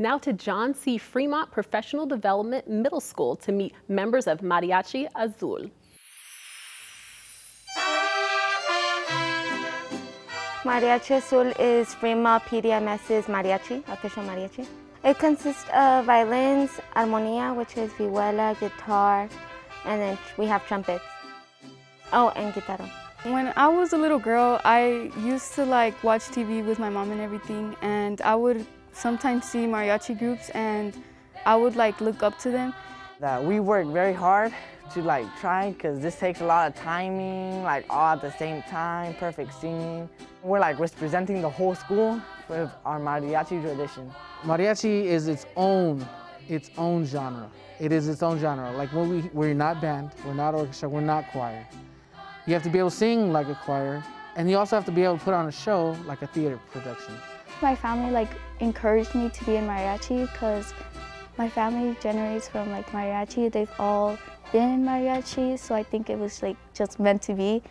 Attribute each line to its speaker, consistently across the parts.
Speaker 1: Now to John C. Fremont Professional Development Middle School to meet members of Mariachi Azul.
Speaker 2: Mariachi Azul is Fremont PDMS's mariachi, official mariachi. It consists of violins, armonia, which is vihuela, guitar, and then we have trumpets. Oh, and guitarrón.
Speaker 3: When I was a little girl, I used to like watch TV with my mom and everything, and I would sometimes see mariachi groups and I would like look up to them.
Speaker 4: That we work very hard to like try because this takes a lot of timing, like all at the same time, perfect singing. We're like representing the whole school with our mariachi tradition.
Speaker 5: Mariachi is its own, its own genre. It is its own genre. Like when we, we're not band, we're not orchestra, we're not choir. You have to be able to sing like a choir, and you also have to be able to put on a show like a theater production.
Speaker 6: My family like encouraged me to be in mariachi because my family generates from like mariachi. They've all been in mariachi, so I think it was like just meant to be.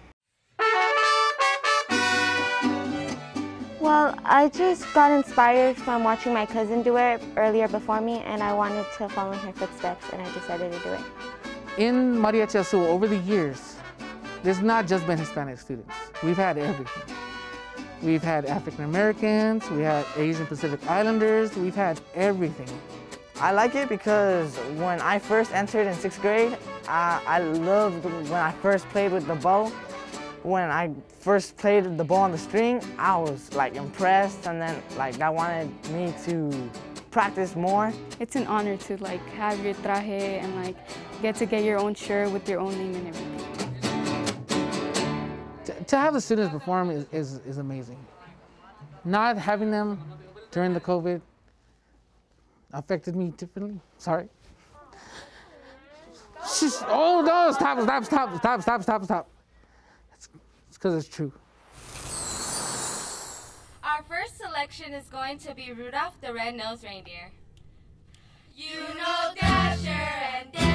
Speaker 2: Well, I just got inspired from watching my cousin do it earlier before me, and I wanted to follow in her footsteps, and I decided to do it.
Speaker 5: In Mariachi Azul, over the years, there's not just been Hispanic students. We've had everything. We've had African Americans, we had Asian Pacific Islanders, we've had everything.
Speaker 4: I like it because when I first entered in sixth grade, I, I loved when I first played with the bow. When I first played the bow on the string, I was like impressed and then like that wanted me to practice more.
Speaker 3: It's an honor to like have your traje and like get to get your own shirt with your own name and everything
Speaker 5: to have the students perform is, is, is amazing. Not having them during the COVID affected me differently. Sorry. She's, oh no, stop, stop, stop, stop, stop, stop, stop. It's because it's true.
Speaker 7: Our first selection is going to be Rudolph the Red-Nosed Reindeer. You know Dasher and Dancer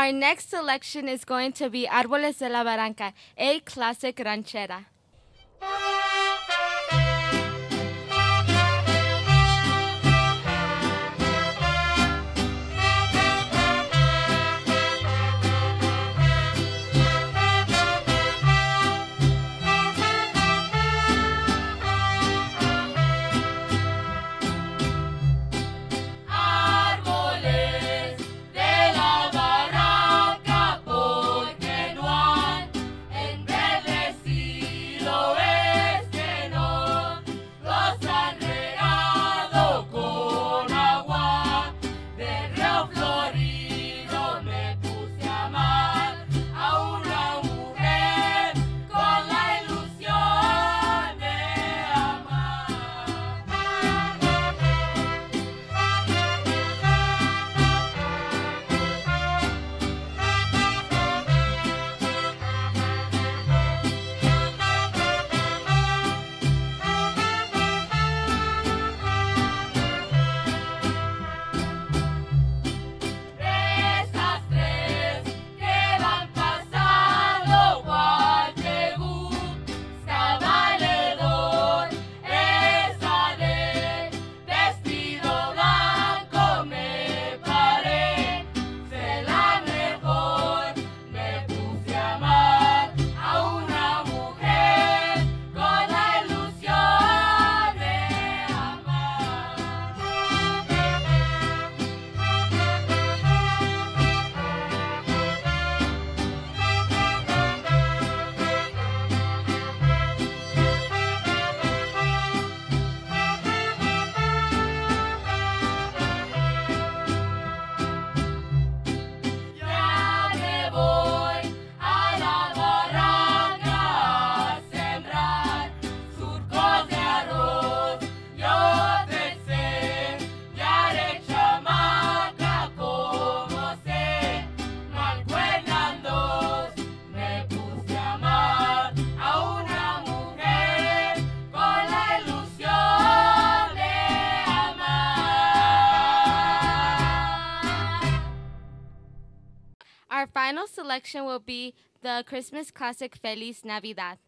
Speaker 7: Our next selection is going to be Árboles de la Barranca, a classic ranchera. final selection will be the Christmas classic Feliz Navidad.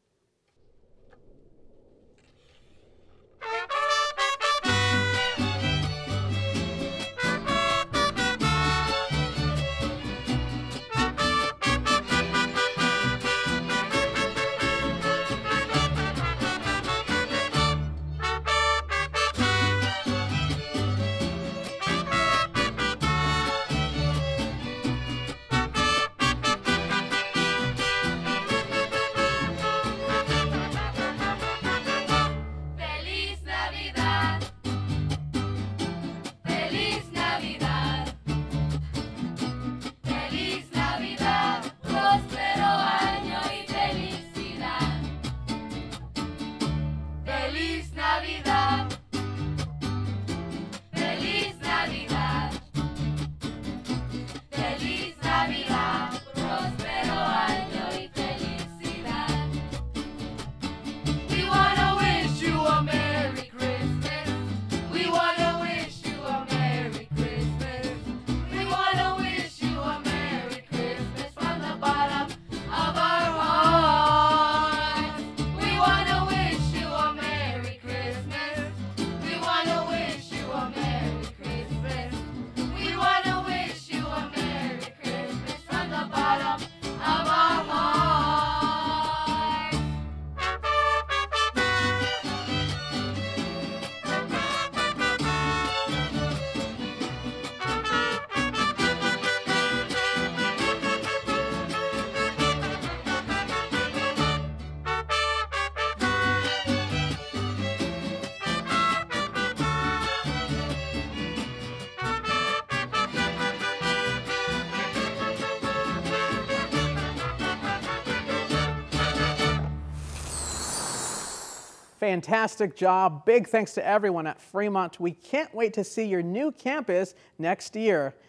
Speaker 8: Fantastic job. Big thanks to everyone at Fremont. We can't wait to see your new campus next year.